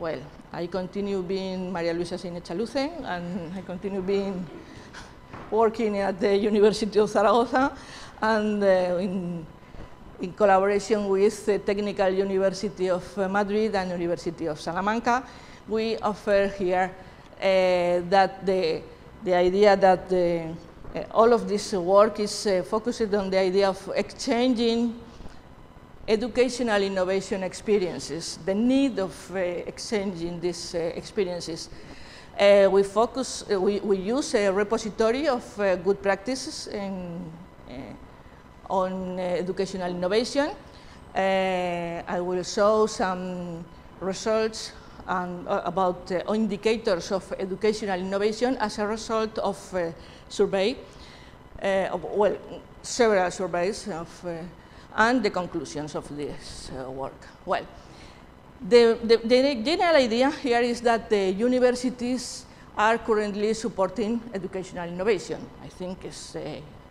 well, I continue being Maria Luisa Sein-Echaluce, and I continue being working at the University of Zaragoza, and uh, in, in, collaboration with the Technical University of Madrid and University of Salamanca, we offer here uh, that the, the idea that the, uh, all of this work is uh, focused on the idea of exchanging educational innovation experiences, the need of uh, exchanging these uh, experiences. Uh, we focus, uh, we, we use a repository of uh, good practices in, uh, on educational innovation. I will show some results and, about indicators of educational innovation as a result of survey, of, well, several surveys of and the conclusions of this uh, work. Well, the, the, the, general idea here is that the universities are currently supporting educational innovation. I think uh,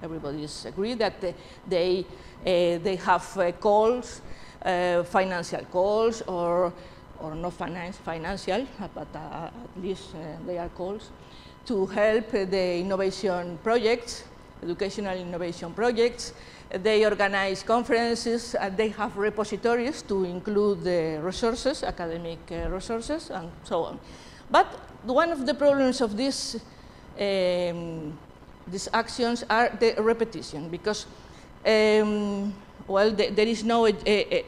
everybody is agree that they, uh, they have uh, calls, uh, financial calls, or, or not finance, financial, but uh, at least they are calls, to help the innovation projects, educational innovation projects, they organize conferences and they have repositories to include the resources, academic uh, resources, and so on. But one of the problems of this, um, these actions are the repetition because, um, well, the, there is no a, a,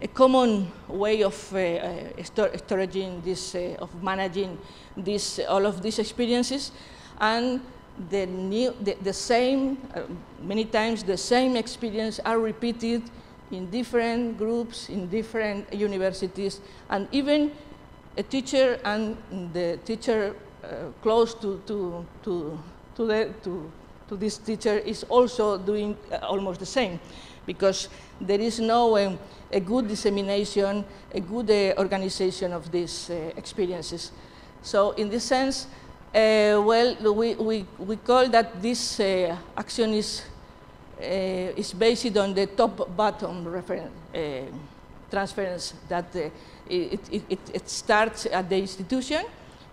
a, common way of uh, uh, storaging this, uh, of managing this, all of these experiences, and the, new, the, the same, uh, many times the same experience are repeated in different groups, in different universities, and even a teacher and the teacher uh, close to, to, to, to, the, to, to this teacher is also doing uh, almost the same, because there is no um, a good dissemination, a good uh, organization of these uh, experiences. So in this sense, uh, well, we, we, we call that this uh, action is, uh, is based on the top-bottom uh, transference that uh, it, it, it, starts at the institution,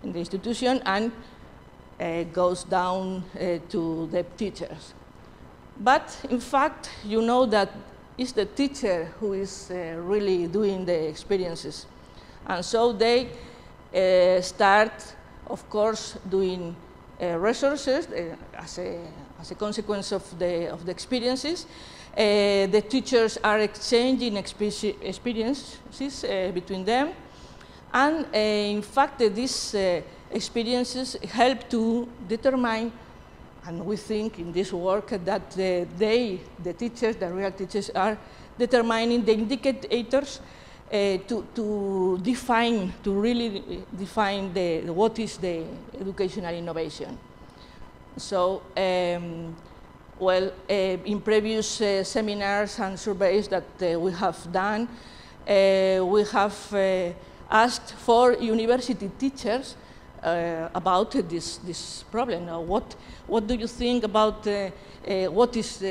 in the institution, and uh, goes down to the teachers. But in fact, you know that it's the teacher who is really doing the experiences. And so they start of course, doing uh, resources uh, as, a, as a consequence of the, of the experiences. Uh, the teachers are exchanging experiences uh, between them. And uh, in fact, these uh, experiences help to determine, and we think in this work that they, the teachers, the real teachers, are determining the indicators to, to define, to really define the, what is the educational innovation. So, um, well, uh, in previous uh, seminars and surveys that uh, we have done, uh, we have uh, asked for university teachers about this, this problem. what, what do you think about what, is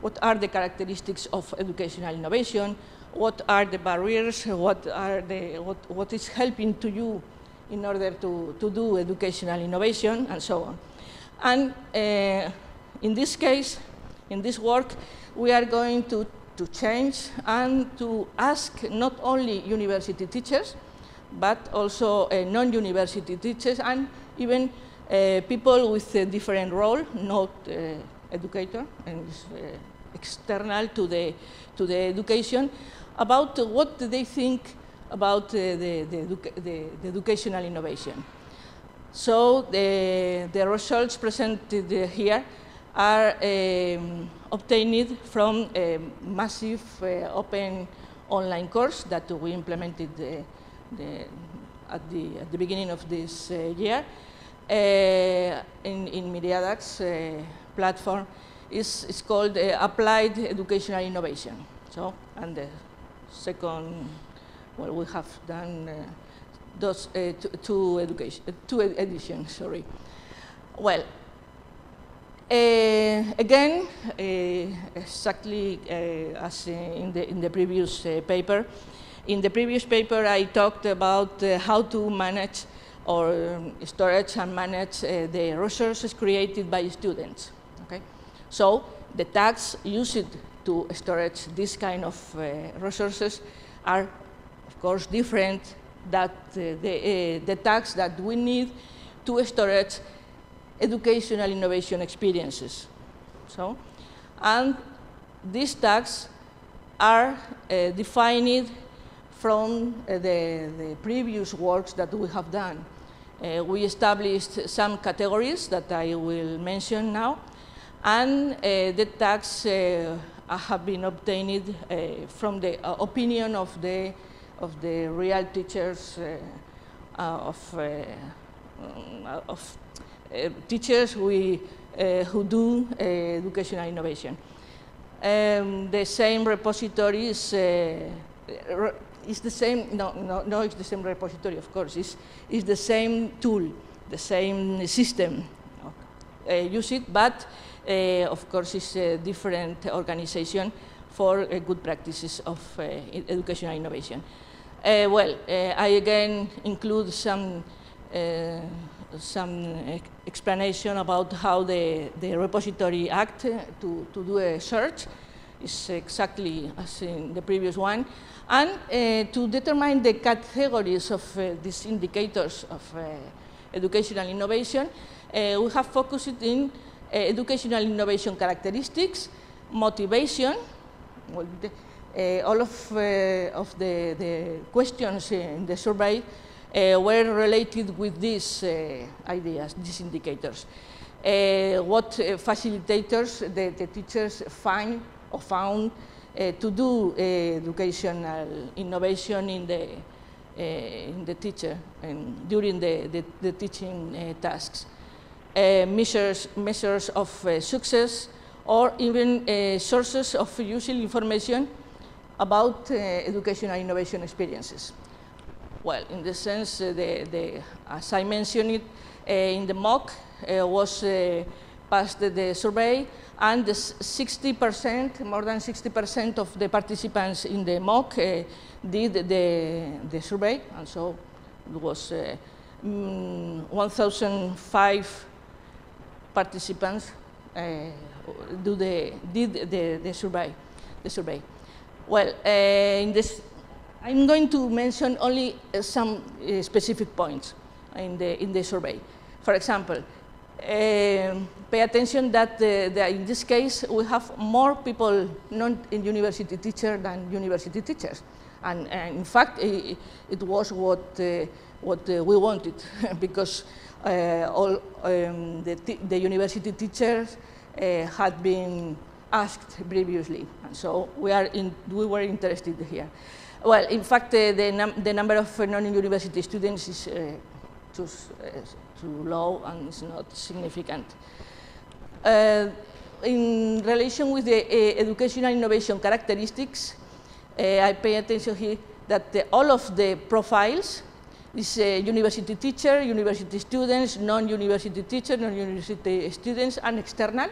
what are the characteristics of educational innovation? What are the barriers, what, are the, what, what is helping to you in order to, to do educational innovation, and so on. And uh, in this case, in this work, we are going to, to change and to ask not only university teachers, but also uh, non-university teachers and even uh, people with a different role, not uh, educator, and uh, external to the, to the education, about uh, what they think about uh, the, the, the, the, educational innovation. So the, the results presented here are um, obtained from a massive uh, open online course that we implemented the, the, at, the, at the beginning of this uh, year uh, in, in MiríadaX uh, platform. Is, is called Applied Educational Innovation. So, and the second, well, we have done uh, those uh, two, education, uh, two editions, sorry. Well, uh, again, uh, exactly uh, as in the, in the previous paper, In the previous paper, I talked about uh, how to manage or um, storage and manage uh, the resources created by students. So the tags used to storage this kind of uh, resources are, of course, different that uh, the, uh, the tags that we need to storage educational innovation experiences. So, and these tags are uh, defined from uh, the, the, previous works that we have done. Uh, we established some categories that I will mention now, and uh, the tags uh, have been obtained uh, from the opinion of the, of the real teachers of, of teachers we, who do educational innovation. Um, the same repository is, uh, is the same, no, no, no, it's the same repository, of course, it's, it's the same tool, the same system. Uh, use it, but uh, of course it's a different organization for uh, good practices of uh, educational innovation. Uh, well, uh, I again include some some explanation about how the, the repository act to, to do a search is exactly as in the previous one, and uh, to determine the categories of uh, these indicators of uh, educational innovation, uh, we have focused in uh, educational innovation characteristics, motivation, well, the, uh, all of, of the, the questions in the survey uh, were related with these uh, ideas, these indicators. Uh, what facilitators the, the, teachers find or found to do educational innovation in the, in the teacher and during the, the, the teaching tasks. Measures, measures of success or even sources of useful information about uh, educational innovation experiences. Well, in the sense, uh, the, the, as I mentioned it, uh, in the MOOC uh, was passed the survey, and 60%, more than 60% of the participants in the MOOC did the, the survey, and so it was mm, 1,005 participants do the, did the, the survey. The survey. Well, uh, in this I'm going to mention only uh, some uh, specific points in the, in the survey. For example, uh, pay attention that, that, in this case we have more people non-university teachers than university teachers. And, and in fact, it, it was what, uh, what uh, we wanted because uh, all um, the, the, university teachers had been asked previously. And so we, are in, we were interested here. Well, in fact, uh, the, num the, number of non-university students is uh, too, uh, too, low and it's not significant. Uh, in relation with the uh, educational innovation characteristics, uh, I pay attention here that all of the profiles is university teacher, university students, non-university teacher, non-university students, and external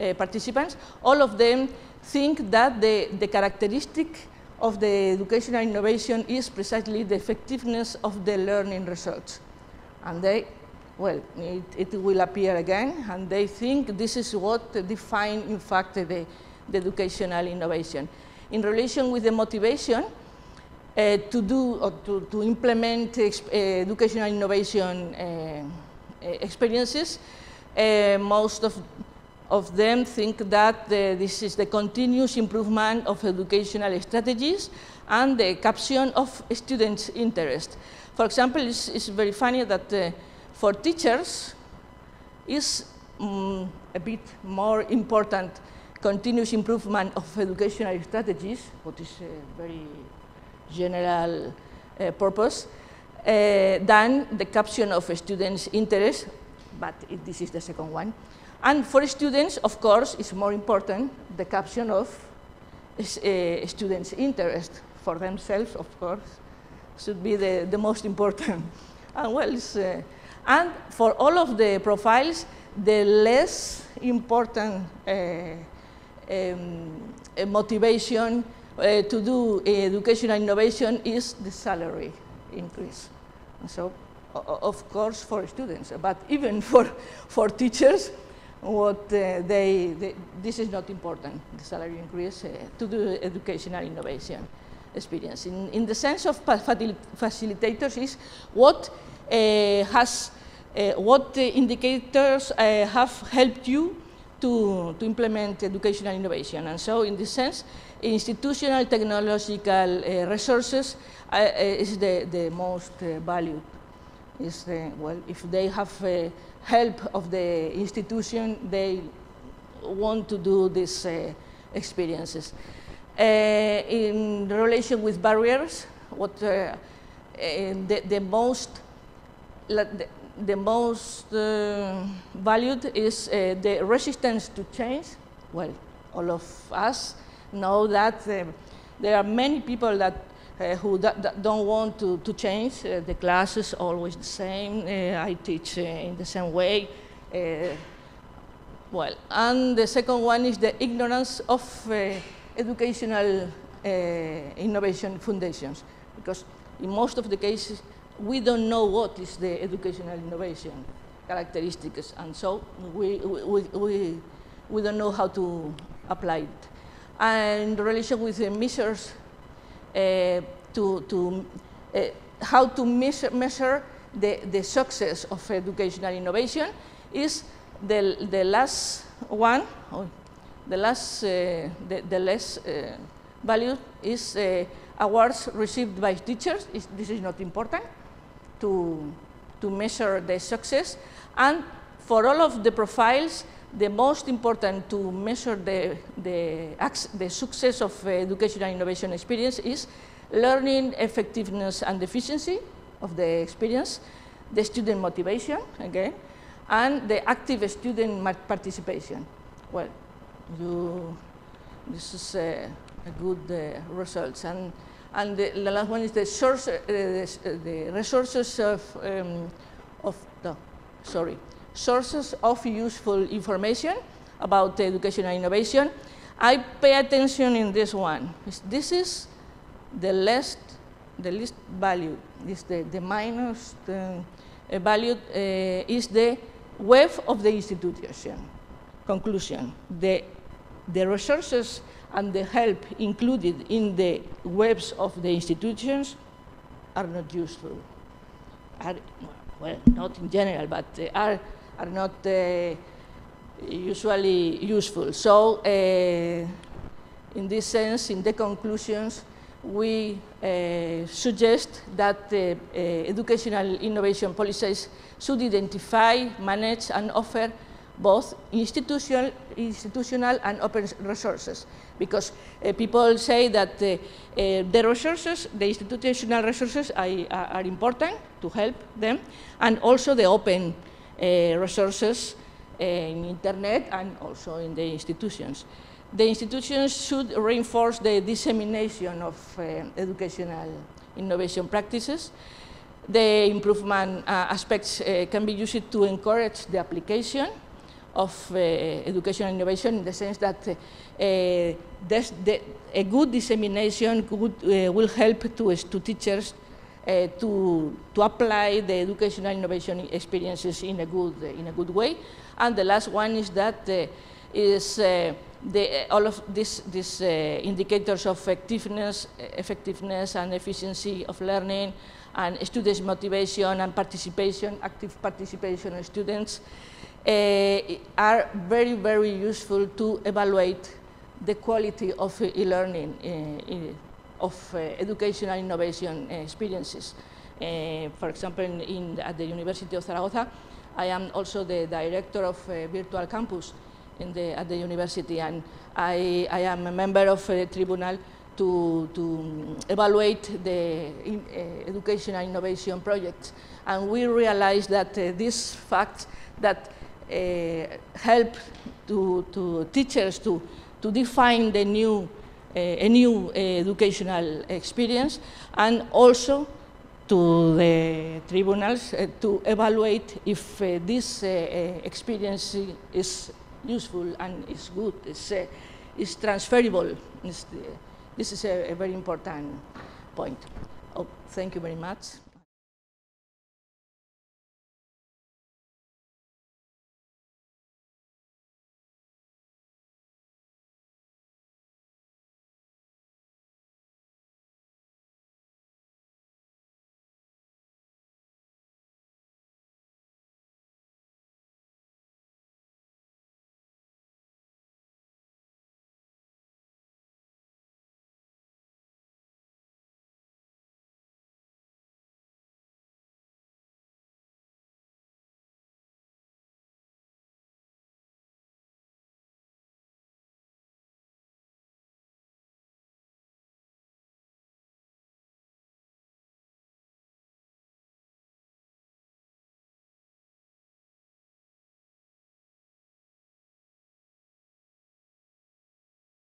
uh, participants. All of them think that the, the characteristic of the educational innovation is precisely the effectiveness of the learning results. And they, well, it, it will appear again, and they think this is what define, in fact, the, the educational innovation. In relation with the motivation, uh, to do or to, to implement uh, educational innovation uh, experiences, uh, most of of them think that the, this is the continuous improvement of educational strategies and the caption of students' interest. For example, it's, it's very funny that uh, for teachers, is um, a bit more important continuous improvement of educational strategies, what is a very general uh, purpose, uh, than the caption of students' interest, but it, this is the second one. And for students, of course, it's more important the caption of uh, students' interest for themselves, of course, should be the, the most important. and, well, uh, and for all of the profiles, the less important uh, um, motivation uh, to do educational innovation is the salary increase. So, of course, for students, but even for, for teachers, what uh, they, they, this is not important, the salary increase, uh, to do educational innovation experience. In, in the sense of facilitators is what uh, has, uh, what indicators uh, have helped you to, to implement educational innovation. And so in this sense, institutional technological uh, resources uh, is the, the most uh, valued. Is the, well, if they have help of the institution, they want to do these experiences. in relation with barriers, what the, the most the, the most uh, valued is uh, the resistance to change. Well, all of us know that uh, there are many people that uh, who don't want to, to change. Uh, the class is always the same. Uh, I teach in the same way. well, and the second one is the ignorance of educational innovation foundations, because in most of the cases, we don't know what is the educational innovation characteristics, and so we, we, we, we don't know how to apply it. And in relation with the measures uh, to, to uh, how to measure, measure the, the success of educational innovation is the, the last one, oh, the last, uh, the, the less uh, value is uh, awards received by teachers. this is not important to, to measure the success. And for all of the profiles, the most important to measure the, the, the success of uh, educational innovation experience is learning effectiveness and efficiency of the experience, the student motivation, again, and the active student participation. Well, you, this is a, a good uh, results. And and the, the last one is the, source, uh, the, the, resources of, um, of no, sorry, sources of useful information about educational innovation. I pay attention in this one. This is the least, the least value. This the, the minus the, uh, value uh, is the web of the institution. Conclusion: the the resources and the help included in the webs of the institutions are not useful. Are, well, not in general, but uh, are, are not uh, usually useful. So, uh, in this sense, in the conclusions, we uh, suggest that uh, educational innovation policies should identify, manage, and offer both institutional, institutional and open resources. Because uh, people say that uh, uh, the resources, the institutional resources are, are, important to help them, and also the open uh, resources uh, in internet and also in the institutions. The institutions should reinforce the dissemination of uh, educational innovation practices. The improvement aspects can be used to encourage the application of uh, innovation in the sense that uh, the, a good dissemination could, uh, will help to, to teachers to, to apply the educational innovation experiences in a good, in a good way. And the last one is that is the, all of these, these indicators of effectiveness, effectiveness and efficiency of learning and students' motivation and participation, active participation of students are very, very useful to evaluate the quality of e-learning, uh, of uh, educational innovation experiences. for example, in, at the University of Zaragoza, I am also the director of Virtual Campus the, at the university, and I, I, am a member of a tribunal to, to evaluate the in, uh, educational innovation projects. And we realized that uh, this fact that help to, to teachers to, to define the new, uh, a new educational experience and also to the tribunals uh, to evaluate if uh, this uh, experience is useful and is good, is, is transferable this is a, a very important point. Oh, thank you very much.